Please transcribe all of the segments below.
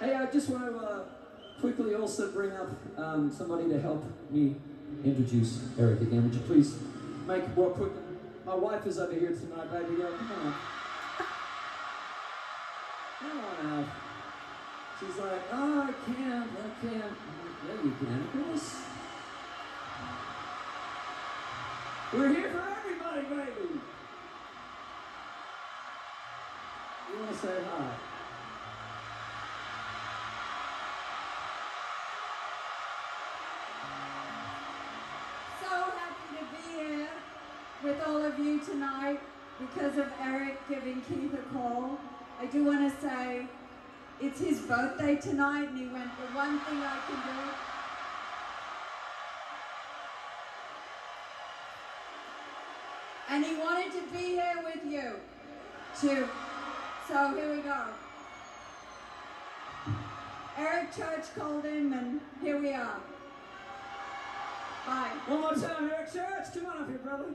Hey, I just want to uh, quickly also bring up um, somebody to help me introduce Eric again. Would you please make well quick? My wife is over here tonight, baby girl. Come on. Come on out. She's like, oh, I can't, I can't. Yeah, you can, Chris. We're here for everybody, baby. You want to say hi? With all of you tonight because of Eric giving Keith a call. I do want to say it's his birthday tonight and he went, the one thing I can do. And he wanted to be here with you too. So here we go. Eric Church called him and here we are. Bye. One more time, Eric Church. Come on up here, brother.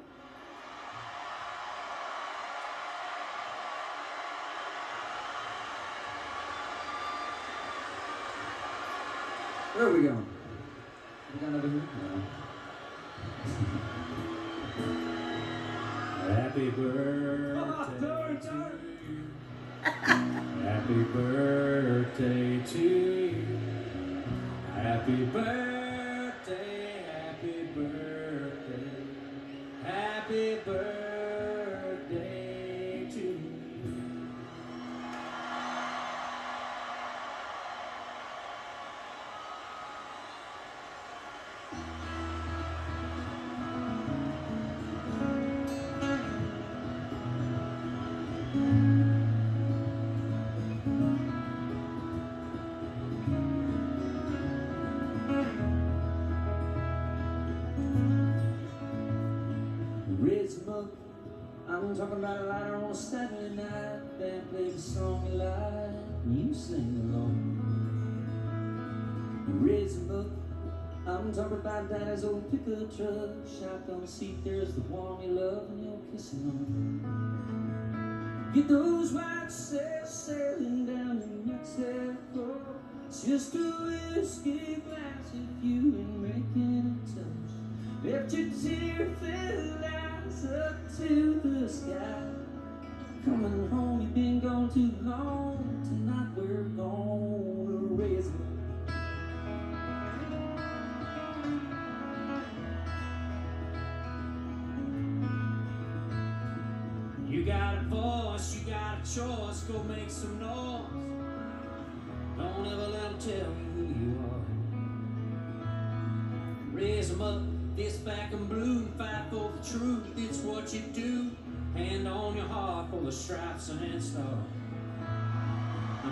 Where are we going? We going over here? No. Happy birthday. Happy birthday to you. Happy birthday, happy birthday. Happy birthday Up. I'm talking about a lighter on Saturday night. Band plays a song you like, you sing along. Up. I'm talking about Daddy's old pickup truck. Shotgun seat, there's the one you love, and you're kissing on. Get those white sails sailing down in Mexico. Just a whiskey glass if you ain't making a touch. Lift your eyes up to the sky. Coming home, you've been gone too long. Tonight we're gonna raise it. You got a voice, you got a choice, go make some noise. Don't ever let them tell you who you are. Raise 'em up, this back and blue, fight for the truth, it's what you do. Hand on your heart for the stripes and stars.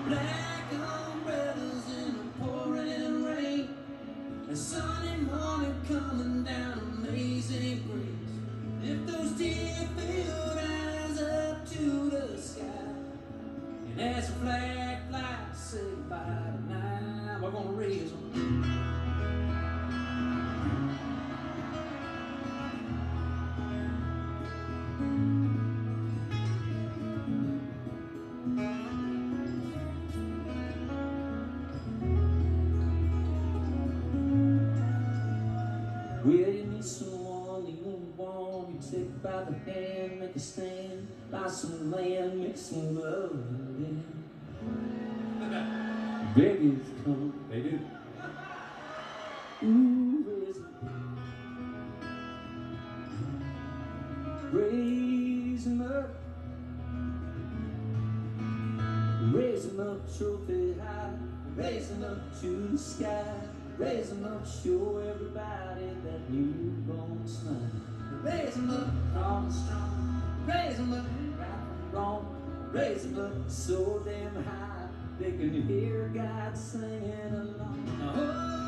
Black You need someone, the only one you take by the hand, make a stand, buy some land, make some love. Yeah. Beggars come, They do. ooh, raise 'em. Raise 'em up. Raise 'em up, trophy high. Raise 'em up to the sky. Raise up, show everybody that newborn smile. Raise 'em up, strong and strong. Raise 'em up, right and wrong. Raise 'em up so damn high they can hear God singing along. Oh,